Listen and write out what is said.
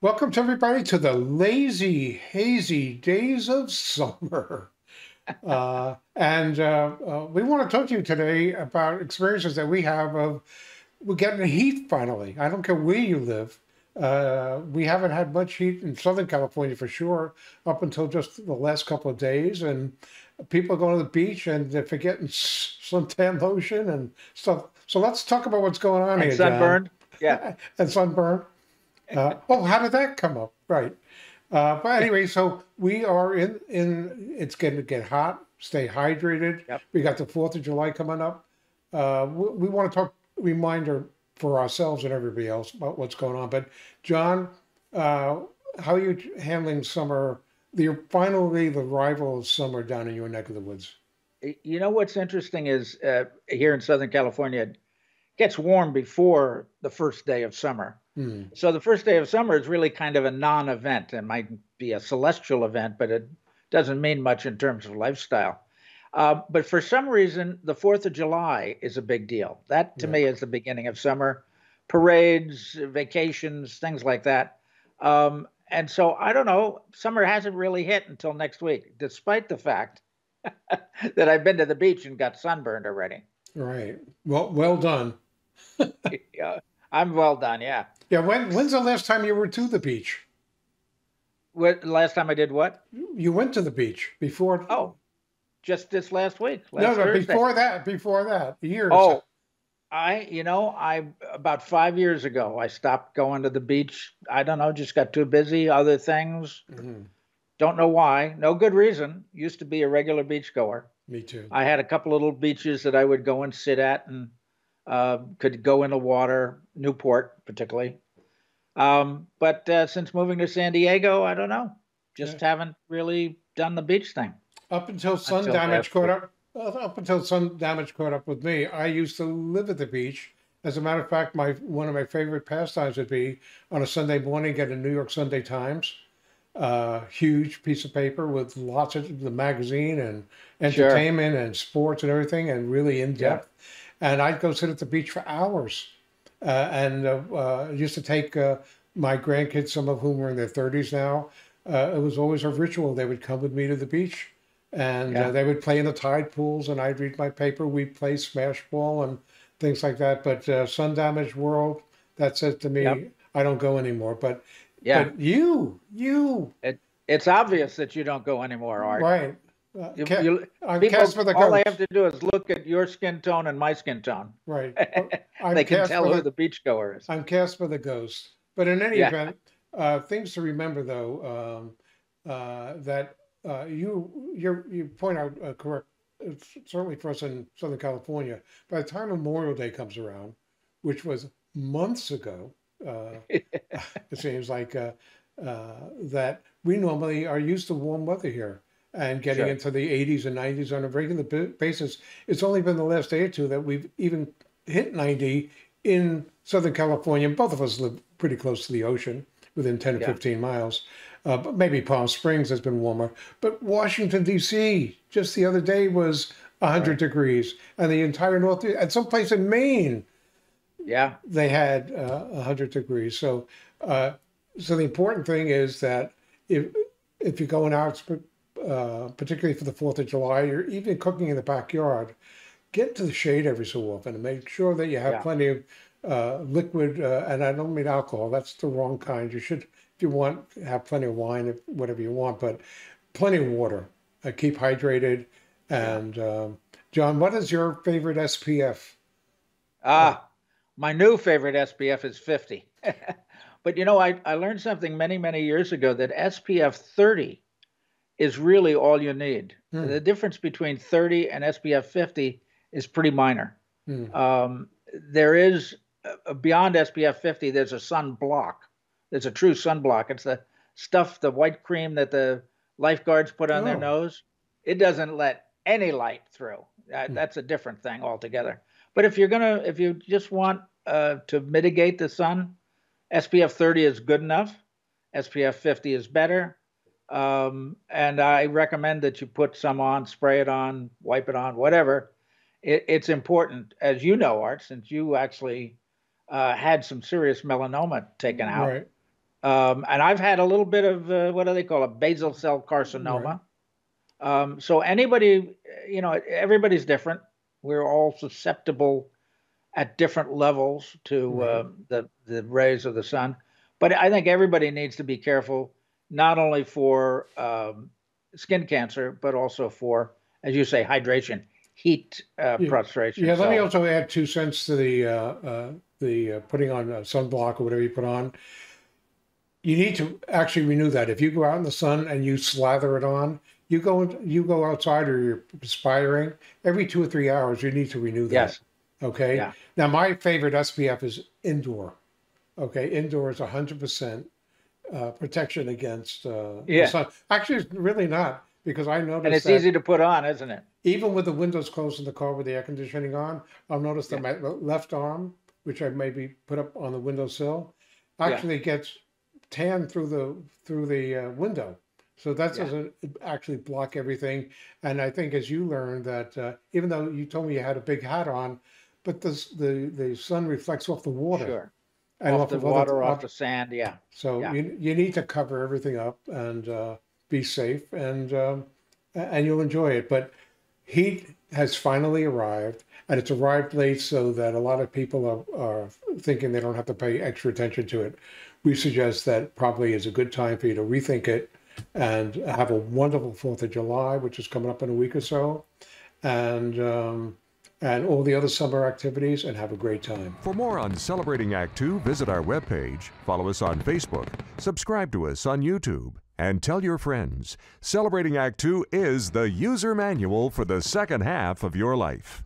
Welcome to everybody to the lazy, hazy days of summer. Uh, and uh, uh, we want to talk to you today about experiences that we have of we're getting the heat finally. I don't care where you live. Uh, we haven't had much heat in Southern California for sure up until just the last couple of days. And people are going to the beach and they're forgetting suntan lotion and stuff. So let's talk about what's going on and here. Sunburned. John. Yeah. and sunburn. Uh, oh, how did that come up? Right. Uh, but anyway, so we are in in. It's going to get hot. Stay hydrated. Yep. We got the Fourth of July coming up. Uh, we, we want to talk reminder for ourselves and everybody else about what's going on. But John, uh, how are you handling summer? The finally the arrival of summer down in your neck of the woods. You know what's interesting is uh, here in Southern California, gets warm before the first day of summer. Hmm. So the first day of summer is really kind of a non-event. It might be a celestial event, but it doesn't mean much in terms of lifestyle. Uh, but for some reason, the Fourth of July is a big deal. That to yeah. me is the beginning of summer, parades, vacations, things like that. Um, and so I don't know. Summer hasn't really hit until next week, despite the fact that I've been to the beach and got sunburned already. Right. Well, well done. yeah, I'm well done. Yeah. Yeah. When when's the last time you were to the beach? What last time I did what? You went to the beach before. Oh, just this last week. Last no, no, Thursday. before that, before that, years. Oh, I, you know, I about five years ago, I stopped going to the beach. I don't know, just got too busy, other things. Mm-hmm. Don't know why. No good reason. Used to be a regular beach goer. Me too. I had a couple little beaches that I would go and sit at and uh, could go in the water, Newport particularly. Um, but uh, since moving to San Diego, I don't know. Just yeah. haven't really done the beach thing. Up until sun until damage caught up. Up until sun damage caught up with me, I used to live at the beach. As a matter of fact, my one of my favorite pastimes would be on a Sunday morning get a New York Sunday Times, uh, huge piece of paper with lots of the magazine and entertainment sure. and sports and everything, and really in depth. Yeah. And I'd go sit at the beach for hours, uh, and uh, uh used to take uh, my grandkids, some of whom are in their 30s now. Uh, it was always a ritual. They would come with me to the beach and uh, yeah. they would play in the tide pools, and I'd read my paper. We'd play smash ball and things like that. But uh, sun damaged world, that says to me, yep. I don't go anymore. But yeah, but you, you, it, it's obvious that you don't go anymore, Art. Right. Uh, you, you, people, all they have to do is look at your skin tone and my skin tone. Right. they can tell who the, the beachgoer is. I'm Casper the ghost. But in any yeah. event, uh, things to remember though um, uh, that uh, you you you point out uh, correct. It's certainly for us in Southern California. By the time Memorial Day comes around, which was months ago, uh, it seems like uh, uh, that we normally are used to warm weather here and getting sure. into the 80s and 90s on a regular basis. It's only been the last day or two that we've even hit 90 in Southern California. Both of us live pretty close to the ocean, within 10 yeah. or 15 miles. Uh, but maybe Palm Springs has been warmer. But Washington, D.C., just the other day was 100 right. degrees. And the entire North, at some place in Maine, yeah, they had uh, 100 degrees. So, uh, so the important thing is that if if you're going out, uh, particularly for the Fourth of July, or even cooking in the backyard, get to the shade every so often and make sure that you have yeah. plenty of uh, liquid. Uh, and I don't mean alcohol; that's the wrong kind. You should if you want, have plenty of wine, whatever you want, but plenty of water. Uh, keep hydrated. And um, John, what is your favorite SPF? Ah, my new favorite SPF is 50. but you know, I, I learned something many, many years ago that SPF 30 is really all you need. Hmm. The difference between 30 and SPF 50 is pretty minor. Hmm. Um, there is, uh, beyond SPF 50, there's a sun block it's a true sunblock. It's the stuff, the white cream that the lifeguards put on oh. their nose. It doesn't let any light through. That, hmm. That's a different thing altogether. But if you're gonna, if you just want uh, to mitigate the sun, SPF 30 is good enough. SPF 50 is better. Um, and I recommend that you put some on, spray it on, wipe it on, whatever. It, it's important, as you know, Art, since you actually uh, had some serious melanoma taken out. Right Um, and I've had a little bit of uh, what do they call it, basal cell carcinoma. Right. Um, so anybody, you know, everybody's different. We're all susceptible at different levels to right. uh, the the rays of the sun. But I think everybody needs to be careful, not only for um, skin cancer, but also for, as you say, hydration, heat uh, yeah. prostration. Yeah, let me also add two cents to the uh, uh, the uh, putting on a sunblock or whatever you put on. You need to actually renew that. If you go out in the sun and you slather it on, you go you go outside or you're perspiring every two or three hours. You need to renew that. Yes. Okay. Yeah. Now my favorite SPF is indoor. Okay, indoor is hundred percent uh, protection against uh, yeah. the sun. Actually, it's really not because I noticed. And it's easy to put on, isn't it? Even with the windows closed in the car with the air conditioning on, I'll notice that my left arm, which I maybe put up on the windowsill, actually yeah. gets tan through the through the uh, window. So that yeah. doesn't actually block everything. And I think, as you learned, that uh, even though you told me you had a big hat on, but the the the sun reflects off the water. Sure. And off, the water, off the sand, yeah. So yeah. you you need to cover everything up and uh, be safe, and um, and you'll enjoy it. But heat has finally arrived, and it's arrived late, so that a lot of people are, are thinking they don't have to pay extra attention to it. We suggest that probably is a good time for you to rethink it and have a wonderful Fourth of July, which is coming up in a week or so, and. Um, and all the other summer activities and have a great time. For more on Celebrating Act Two, visit our webpage, follow us on Facebook, subscribe to us on YouTube, and tell your friends. Celebrating Act Two is the user manual for the second half of your life.